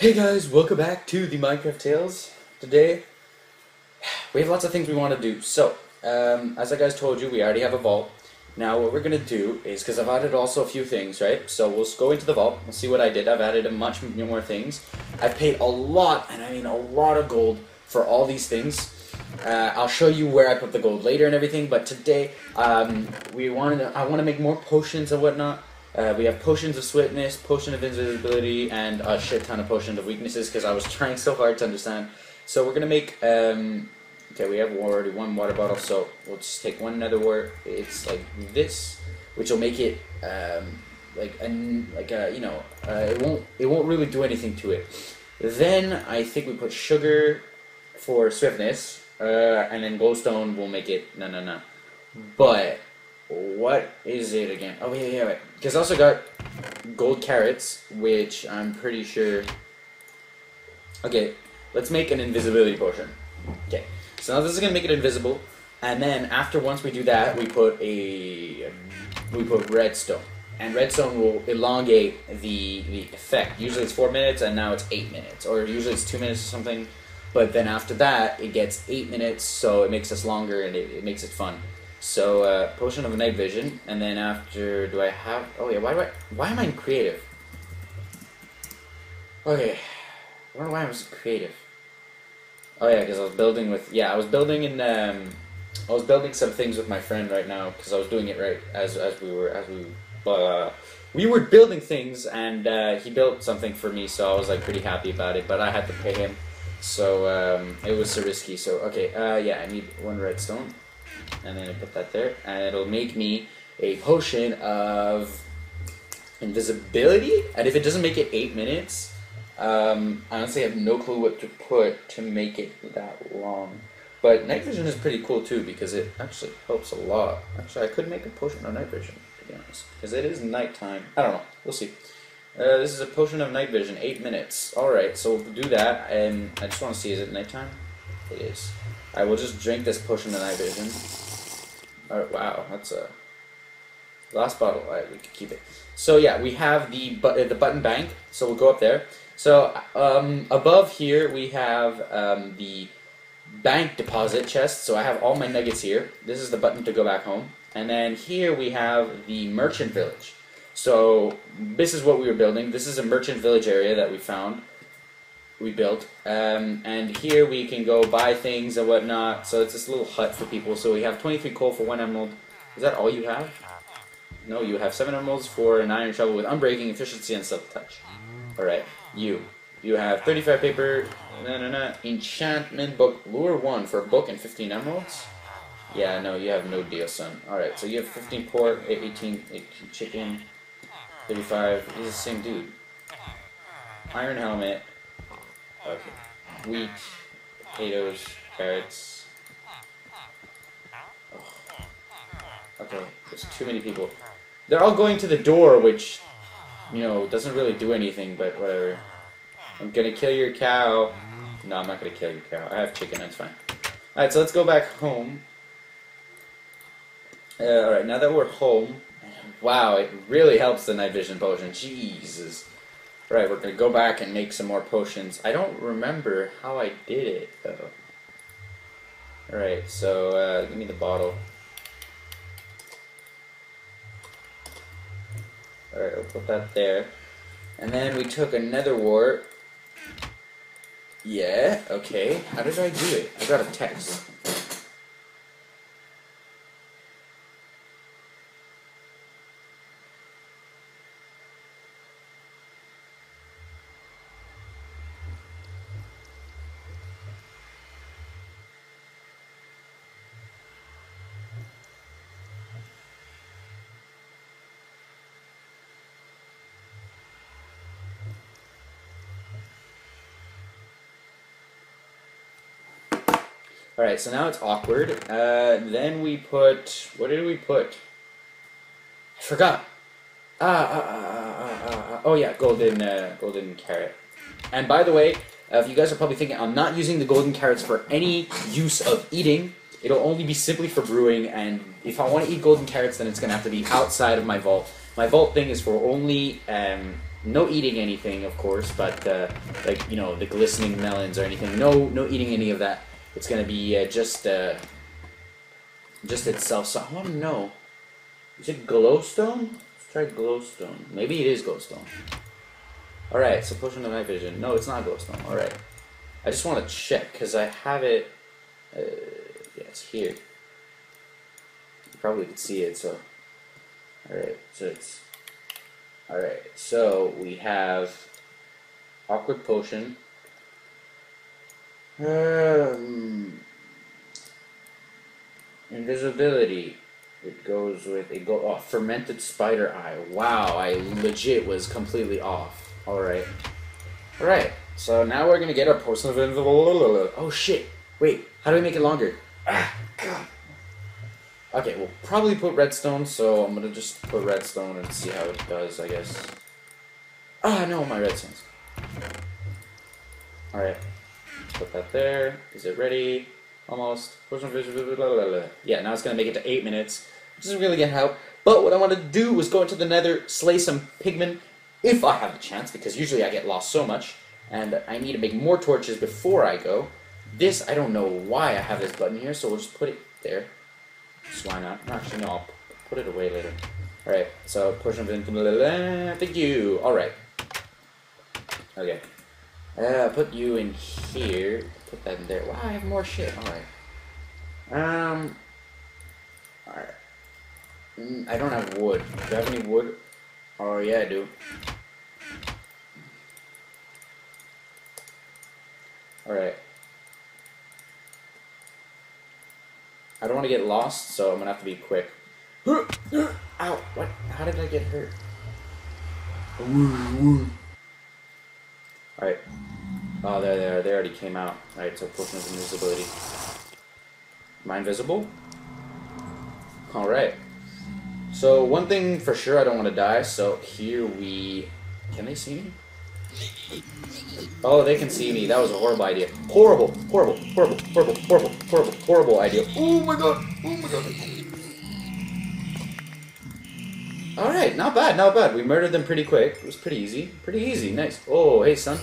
Hey guys, welcome back to the Minecraft Tales. Today, we have lots of things we want to do. So, um, as I guys told you, we already have a vault. Now, what we're gonna do is because I've added also a few things, right? So we'll go into the vault. We'll see what I did. I've added a much more things. I've paid a lot, and I mean a lot of gold for all these things. Uh, I'll show you where I put the gold later and everything. But today, um, we wanted. To, I want to make more potions and whatnot. Uh, we have potions of swiftness, potion of invisibility, and a shit ton of potions of weaknesses because I was trying so hard to understand. So we're gonna make. Um, okay, we have already one water bottle, so we'll just take one another wart. It's like this, which will make it um, like an like a you know uh, it won't it won't really do anything to it. Then I think we put sugar for swiftness, uh, and then glowstone will make it no no no. But what is it again? Oh yeah yeah wait. Because I also got gold carrots, which I'm pretty sure. Okay, let's make an invisibility potion. Okay, so now this is gonna make it invisible, and then after once we do that, we put a we put redstone, and redstone will elongate the the effect. Usually it's four minutes, and now it's eight minutes, or usually it's two minutes or something. But then after that, it gets eight minutes, so it makes us longer and it, it makes it fun. So uh, potion of night vision, and then after, do I have? Oh yeah, why do I? Why am I in creative? Okay, I wonder why I was creative. Oh yeah, because I was building with yeah, I was building in um, I was building some things with my friend right now because I was doing it right as as we were as we uh, we were building things and uh, he built something for me, so I was like pretty happy about it. But I had to pay him, so um, it was so risky. So okay, uh, yeah, I need one redstone, and then I put that there, and it'll make me a potion of invisibility. And if it doesn't make it eight minutes, um, I honestly have no clue what to put to make it that long. But night vision is pretty cool too because it actually helps a lot. Actually, I could make a potion of night vision to be honest, because it is nighttime. I don't know. We'll see. Uh, this is a potion of night vision, eight minutes. All right, so we'll do that, and I just want to see is it nighttime? It is. I will just drink this potion of night vision. All right, wow, that's a last bottle. All right, we can keep it. So yeah, we have the bu- uh, the button bank. So we'll go up there. So um, above here we have um, the bank deposit chest. So I have all my nuggets here. This is the button to go back home. And then here we have the merchant village. So this is what we were building. This is a merchant village area that we found. We built. Um, and here we can go buy things and whatnot. So it's this little hut for people. So we have 23 coal for one emerald. Is that all you have? No, you have 7 emeralds for an iron shovel with unbreaking, efficiency, and silk touch. Alright, you. You have 35 paper, na na na, enchantment book, lure 1 for a book and 15 emeralds. Yeah, no, you have no deal, son. Alright, so you have 15 pork, 18, 18 chicken, 35. He's the same dude. Iron helmet. Okay. Wheat, potatoes, carrots. Oh. Okay, there's too many people. They're all going to the door, which, you know, doesn't really do anything, but whatever. I'm gonna kill your cow. No, I'm not gonna kill your cow. I have chicken, that's fine. Alright, so let's go back home. Uh, Alright, now that we're home, wow, it really helps the night vision potion. Jesus. Right, we're gonna go back and make some more potions. I don't remember how I did it, though. Alright, so, uh, give me the bottle. Alright, I'll put that there. And then we took a nether wart. Yeah, okay. How did I do it? I got a text. Alright, so now it's awkward. Uh, then we put. What did we put? I forgot. Ah, ah, ah, ah, ah, ah, ah. Oh, yeah, golden, uh, golden carrot. And by the way, uh, if you guys are probably thinking, I'm not using the golden carrots for any use of eating. It'll only be simply for brewing, and if I want to eat golden carrots, then it's going to have to be outside of my vault. My vault thing is for only um, no eating anything, of course, but uh, like you know the glistening melons or anything. No, no eating any of that. It's gonna be uh, just uh, just itself. So I want to know, is it glowstone? Let's try glowstone. Maybe it is glowstone. All right, so potion of night vision. No, it's not glowstone. All right, I just want to check because I have it. Uh, yeah, it's here. You probably could see it. So, all right, so it's Alright, so we have Awkward Potion. Um, invisibility. It goes with a go oh, fermented spider eye. Wow, I legit was completely off. Alright. Alright, so now we're gonna get our potion of invisibility. Oh shit. Wait, how do we make it longer? Ah, God. Okay, we'll probably put redstone, so I'm gonna just put redstone and see how it does, I guess. Ah, no, my redstones. Alright, put that there. Is it ready? Almost. Yeah, now it's gonna make it to 8 minutes. Which doesn't really get help. But what I want to do was go into the nether, slay some pigmen, if I have the chance, because usually I get lost so much, and I need to make more torches before I go. This, I don't know why I have this button here, so we'll just put it there. Just why not? Actually, no, I'll put it away later. Alright, so portion of income. Thank you. Alright. Okay. Uh, put you in here. Put that in there. Wow, I have more shit. Alright. Um. Alright. Mm, I don't have wood. Do I have any wood? Oh, yeah, I do. Alright. I don't want to get lost, so I'm to have to be quick. Ow! What? How did I get hurt? Alright. Oh, there they are. They already came out. Alright, so potion of invisibility. Am I invisible? Alright. So, one thing for sure, I don't want to die, so here we... Can they see me? Oh, they can see me. That was a horrible idea. Horrible, horrible, horrible, horrible, horrible, horrible, horrible idea. Oh my god. Oh my god. Alright, not bad, not bad. We murdered them pretty quick. It was pretty easy. Pretty easy. Nice. Oh, hey, son.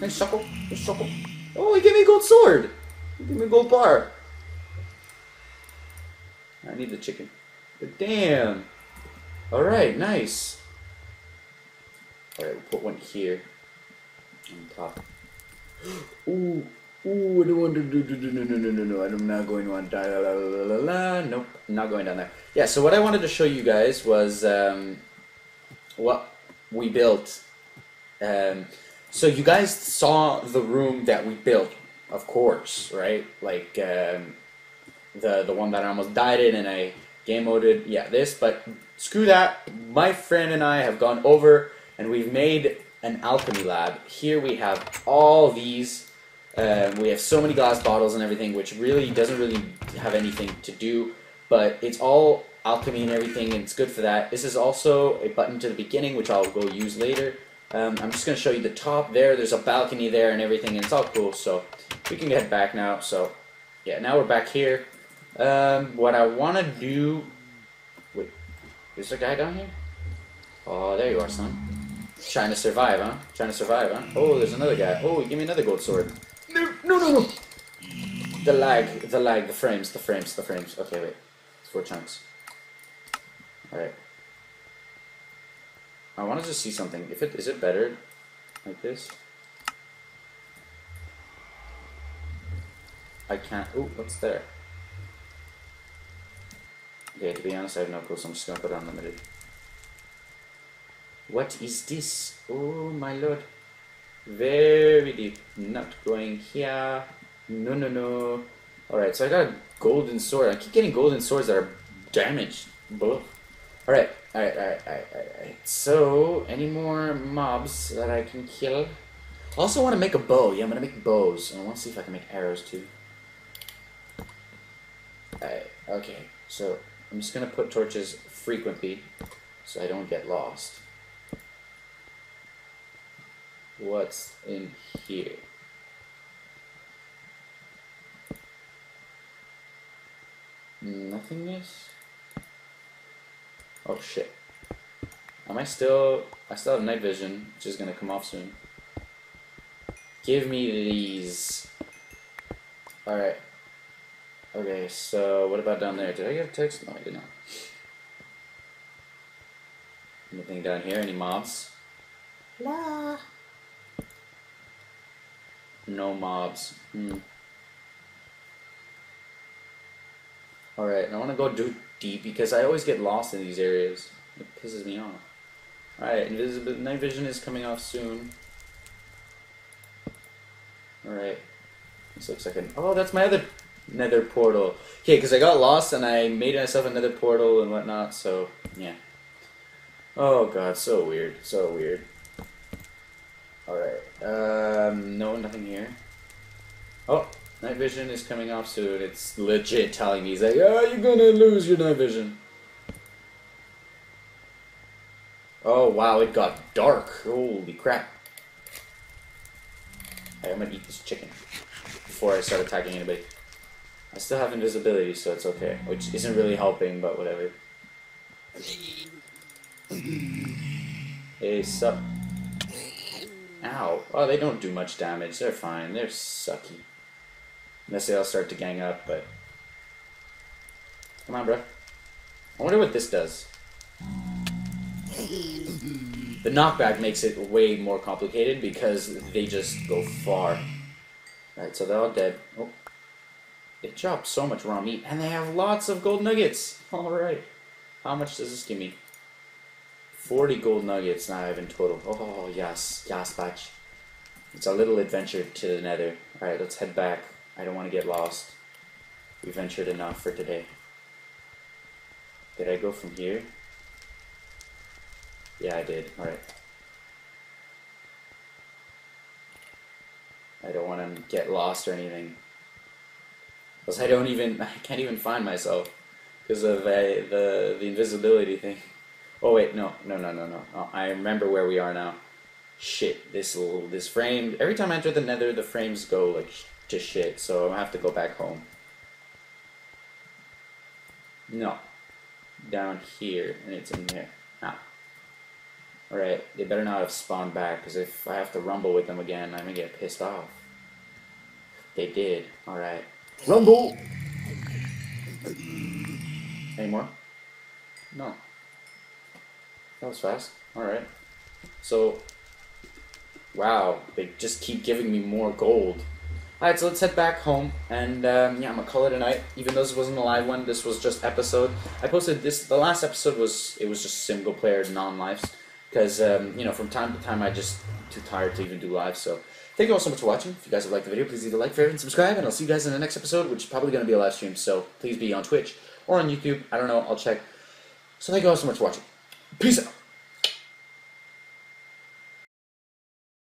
Nice chuckle. Nice chuckle. Oh, he gave me a gold sword. He gave me a gold bar. I need the chicken. But damn. Alright, nice. Alright, we'll put one here on top. Ooh, ooh, I don't want to do, do, do, no, no, no, no, no, I'm not going to want to die, la, la, la, la, la, nope, not going down there. Yeah, so what I wanted to show you guys was, um, what we built. Um, so you guys saw the room that we built, of course, right? Like, um, the, the one that I almost died in and I game moded, yeah, this, but screw that. My friend and I have gone over and we've made an alchemy lab. Here we have all these. Um, we have so many glass bottles and everything, which really doesn't really have anything to do, but it's all alchemy and everything, and it's good for that. This is also a button to the beginning, which I'll go use later. Um, I'm just going to show you the top there. There's a balcony there and everything, and it's all cool, so we can get back now. So, yeah, now we're back here. Um, what I want to do... Wait, is there a guy down here? Oh, there you are, son. Trying to survive, huh? Trying to survive, huh? Oh, there's another guy. Oh, give me another gold sword. No, no! The lag, the lag, the frames, the frames, the frames. Okay, wait. It's four chunks. Alright. I want to see something. If it is it better like this? I can't. Oh, what's there? Okay, to be honest, I have no clue, so I'm just gonna put it on limited. What is this? Oh my lord. Very deep. Not going here. No, no, no. Alright, so I got a golden sword. I keep getting golden swords that are damaged. Alright, alright, alright, alright, alright. So, any more mobs that I can kill? I also want to make a bow. Yeah, I'm going to make bows. And I want to see if I can make arrows too. Alright, okay. So, I'm just going to put torches frequently so I don't get lost. What's in here. Nothingness? Oh shit. Am I still... I still have night vision, which is gonna come off soon. Give me these. Alright. Okay, so what about down there? Did I get a text? No, I did not. Anything down here? Any mobs? La. No mobs. Hmm. Alright, I want to go do deep because I always get lost in these areas. It pisses me off. Alright, invisible night vision is coming off soon. Alright. This looks like an... Oh, that's my other nether portal. Okay, because I got lost and I made myself another portal and whatnot, so, yeah. Oh god, so weird. So weird. Alright. Um, no, nothing here. Oh, night vision is coming off soon. It's legit telling me, he's like, oh, you're gonna lose your night vision. Oh, wow, it got dark. Holy crap. I'm gonna eat this chicken before I start attacking anybody. I still have invisibility, so it's okay. Which isn't really helping, but whatever. Hey, sup? Oh, they don't do much damage. They're fine. They're sucky. Unless they all start to gang up, but... Come on, bro. I wonder what this does. The knockback makes it way more complicated because they just go far. Alright, so they're all dead. Oh. They chop so much raw meat, and they have lots of gold nuggets. Alright. How much does this give me? 40 gold nuggets now I have in total. Oh, yes. Yes, batch. It's a little adventure to the nether. Alright, let's head back. I don't want to get lost. We ventured enough for today. Did I go from here? Yeah, I did. Alright. I don't want to get lost or anything. Because I don't even, I can't even find myself. Because of uh, the, the invisibility thing. Oh wait, no, no, no, no, no. Oh, I remember where we are now. Shit, this little, this frame, every time I enter the nether, the frames go like to shit, so I have to go back home. No. Down here, and it's in there. Ah. Alright, they better not have spawned back, because if I have to rumble with them again, I'm gonna get pissed off. They did. Alright. Rumble! Any more? No. That was fast. Alright. So, wow, they just keep giving me more gold. Alright, so let's head back home, and um, yeah, I'm gonna call it a night. Even though this wasn't a live one, this was just episode. I posted this, the last episode was, it was just single player, non-lives because um, you know from time to time I just too tired to even do live. So thank you all so much for watching. If you guys have liked the video, please leave a like, favorite, and subscribe. And I'll see you guys in the next episode, which is probably to be a live stream. So please be on Twitch or on YouTube. I don't know. I'll check. So thank you all so much for watching. Peace out.